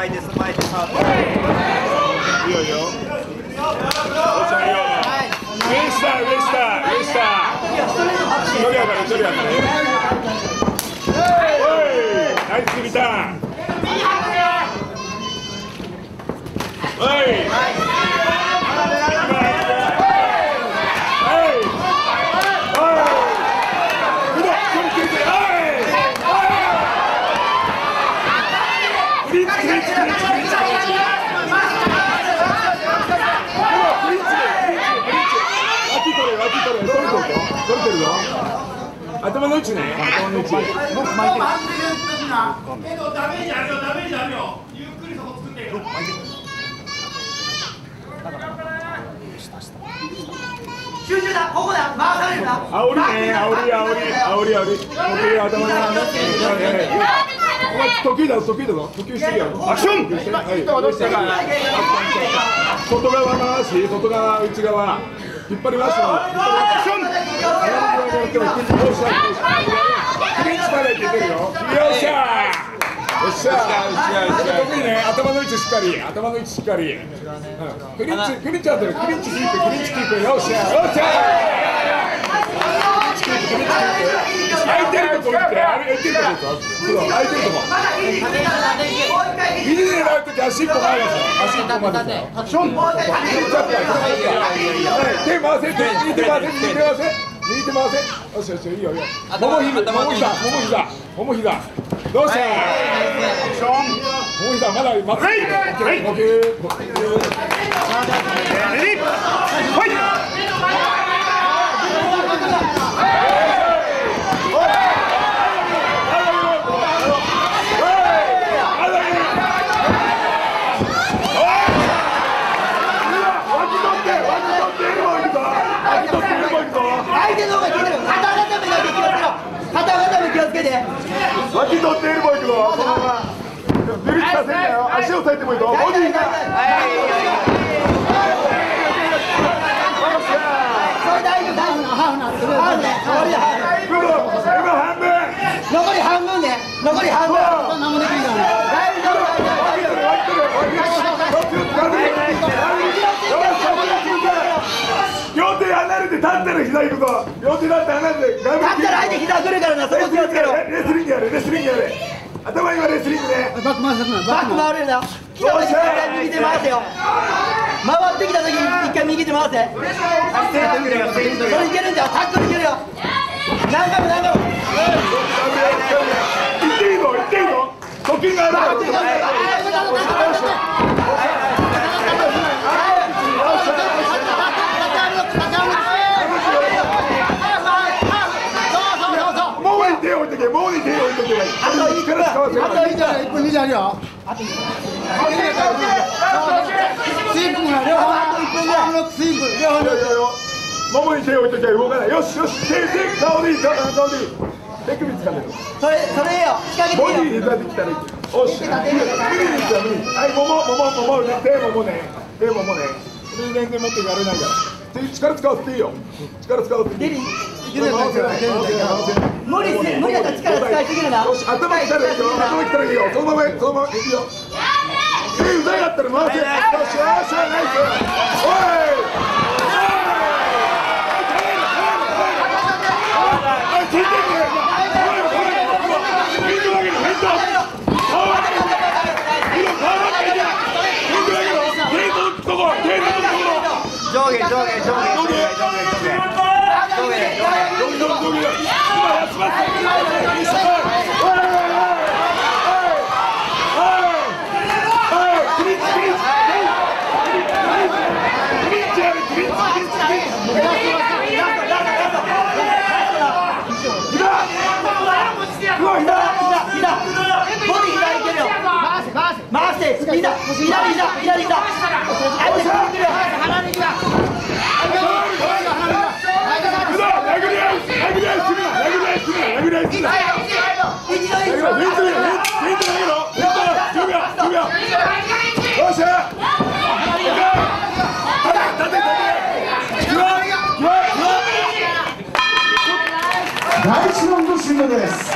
はいよ前です前ですいいよよおちゃんいいよ。上下上下上下距離やから距離やからおいナイスリターンおい頭の位置ね頭の位置もっと巻いてけどダメージあるよダメージあるよゆっくりそこ作ってよ集中だここだ回されるな煽りね煽り煽り煽り煽り時計頭の時計だ時計だぞ時計してるよアクション外側回し外側内側引っ張りますアクションよっしゃよよっしゃよっしゃ得意ね頭の位置しっかり頭の位置しっかり。クリンチクリンチ当てる。クリンチキープクリンチキープ。よっしゃよっしゃ空いてるとこ行って空いてるとこ行ってそう空いてるとこ右に狙うとき足一歩前です足一歩前ですよション手回せ右手回せ手回せ右手回せよしよしいいよいいよももひもも膝もも膝もも膝どうしたアクションもも膝まだ待ってはい。呼吸呼吸レディーファイト相手の方が効いてる肩固めだけ気をつけろ肩固め気をつけて脇取ってエルボー行くぞそのままビリッさせんなよ足を押さえてもい。い。ぞボディーフなってハーフね終わりだハーフ今半分残り半分ね残り半分何もできんから大丈夫大丈夫脇取る脇取る両手離れて立ったら膝行くぞ。両手だって離れてだったら相手膝来るからなそこ気をつけろ。レスリングやれレスリングやれ頭今レスリングね。バック回せバック回れるな。来た時回右手回せよ。回ってきた時に一回右手回せ。それいけるんだよ。タックルいけるよ。何回も何回も。行っていいぞ行っていいぞ。呼吸があるからもうに手を置いとけもうに手を置いとけばいいあといい力使わせればいいあといいじゃない1分20あるよスインプも両方あと1分ぐらいスインプ両方いやいいやももに手を置いときゃ動かないよしよし手手顔でいい顔顔でいい手首掴ん。でるそれそれよ仕掛けボディ出てきたらいいおし無理にしたら無理はいももももももね手ももね手ももね全然持ってやれないから手力使わせていいよ力使わせていいデリいけるよ無理す無理だったら力使いすぎるな。よし頭きたらいいよ頭きたらいいよそのままそのままいいよ。手うざいだったら回せ。よしよしナイスおいついてるねフェイントだけどフェイント顔上げろ顔上げろフェイントだけどフェイントのとこフェイントのところ上下上下上下上下上下上下今休ませていいっすかおいおいおいおいおいクリンチクリンチクリンチやれクリンチクリンチクリンチクリンチうわ左膝ボディ左いける。よ回せ回せ回して膝左膝左膝相手来る。よ離れるよう第一ラウンド終了です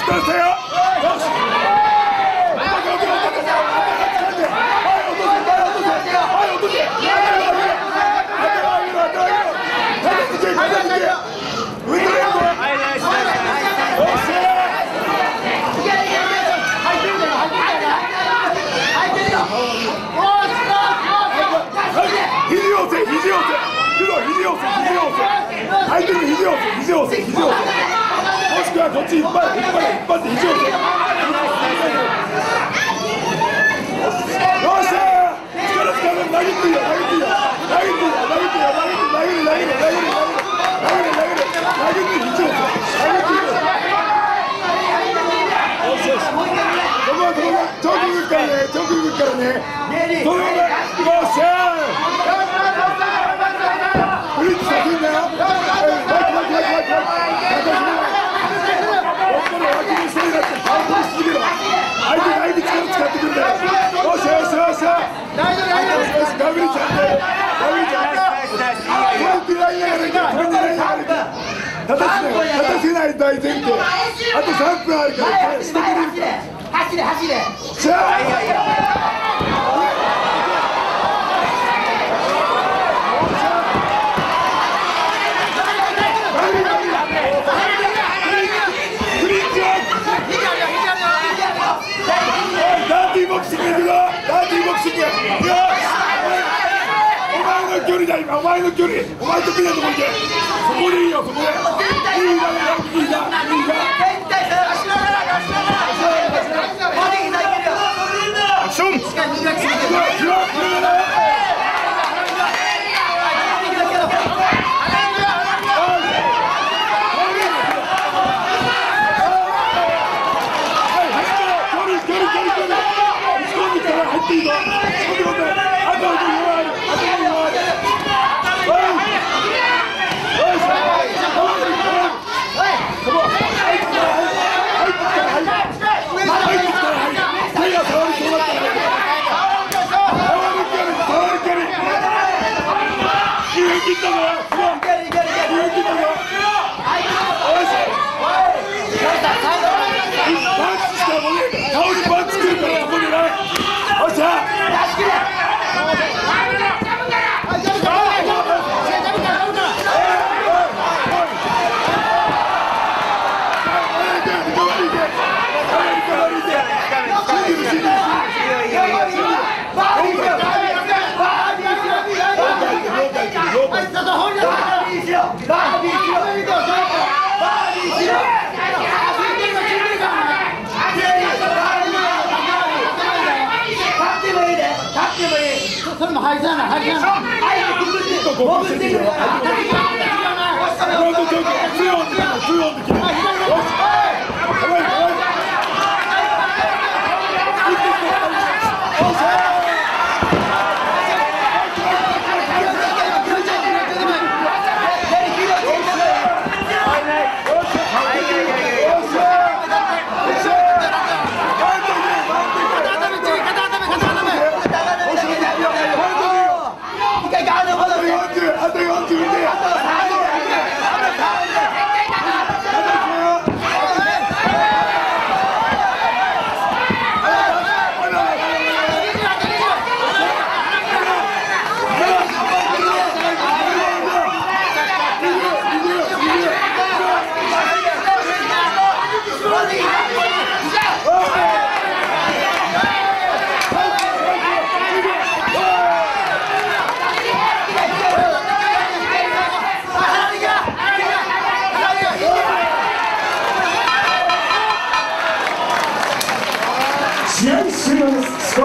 よっしゃ肘を押せ肘を押せ肘を肘を押せ肘を押せ相手に肘を押せ肘を押せ肘を押せしくはこっち引っ張れ引っ張れ引っ張って肘をよっしゃ力から投げていいよ投げていいよ投げていいよ投げていいよ投げて投げる投げる投げる投げる投げる投げて肘を押せ投げていいよよし。よしそこはそこは長距離からね。長距離からね。そのままよっしゃフリップさせんなよはいはいはいはいはいはい脇にしてるなって顔取りすぎるわ相手が相手力使ってくるんだよよしよしよしよしよしガブリちゃんでガブリちゃんナイスナイスこれ狙いながらいけこれ狙いながらいけ立たせない大前提あと3分あるから。捨ててる走れ走れじゃあフリッチはダーティーボクシング行くぞダーティーボクシングよしお前の距離だ今お前の距離お前得意なところでそこでいいよそこで。いいだねいいだいいだ。いけるよ。アクションしっかり短くしめてうわうわうわ切ったぞいけるいけるいける切ったぞパンチしたらもうね顔にパンチくるからそこでなよっしゃそれも入らない入らないここしてるよグラウンド状況ツーオンでツーオンで決めるよしはいはい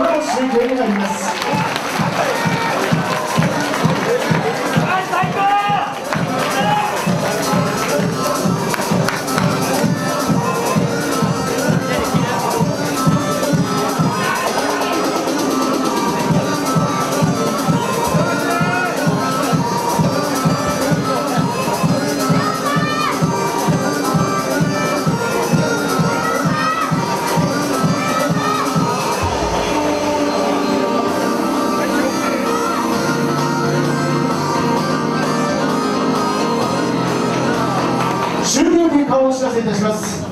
の集計になります。いたします。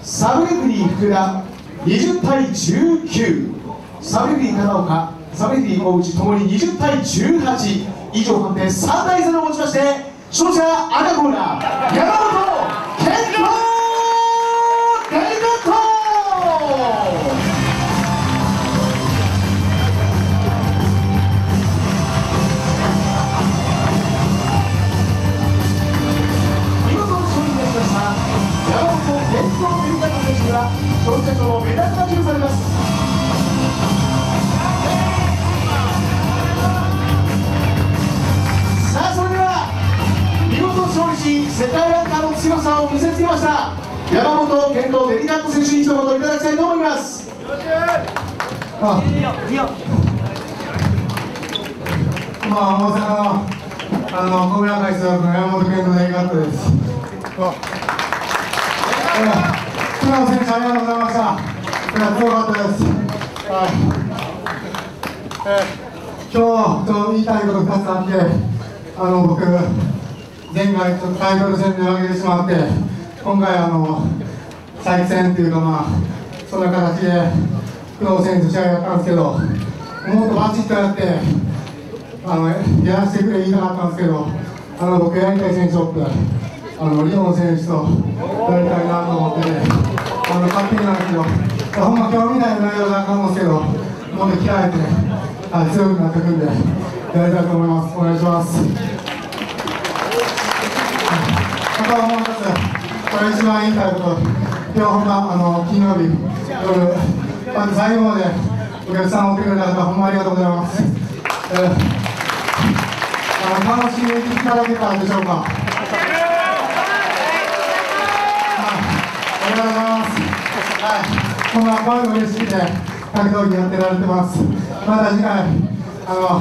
サブレフリー福田20対19サブレフリー片岡サブレフリー大内ともに20対18以上判定3対0をもちまして勝者赤コーナー山本勝利し世界ランカーの強さを見せつけました山本健康デリカット選手に一言いただきたいと思いますあまあ、大阪のあの小倉会所の山本健のデリカットです。福野選手ありがとうございました。いや強かったです。はい。えー今日ちょっと言いたいこと2つあって、あの僕前回ちょっとタイトル戦で負けてしまって、今回あの再戦っていうかまあそんな形で工藤選手試合やったんですけど、もっとバチッとやって。あのやらせてくれ言いたかったんですけど、あの僕やりたい選手おって、あのリオン選手とやりたいなと思ってね、あの勝手になんですけど、ほんま今日みたいな内容だと思うんですけど、もっと鍛えて、あ強くなってくんで、やりたいと思います。お願いします。とはもう一つ、これ一番言いたいこと、今日ほんまあの金曜日夜、まず最後までお客さんを送ってくれた方、ほんまありがとうございます。えーあの楽しみにいただけたんでしょうか。ありがとうございます。はい、こんな声も嬉しくて、格闘技やってられてます。また次回、あの、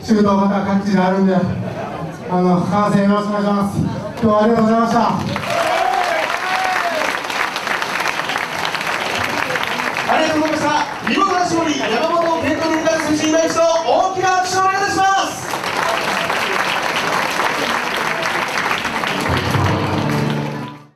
シュートまた各地であるんで、あの、観戦よろしくお願いします。今日はありがとうございました。ありがとうございました。見事な勝利山本テント健人軍団出身の一と大きな拍手をお願いいたします。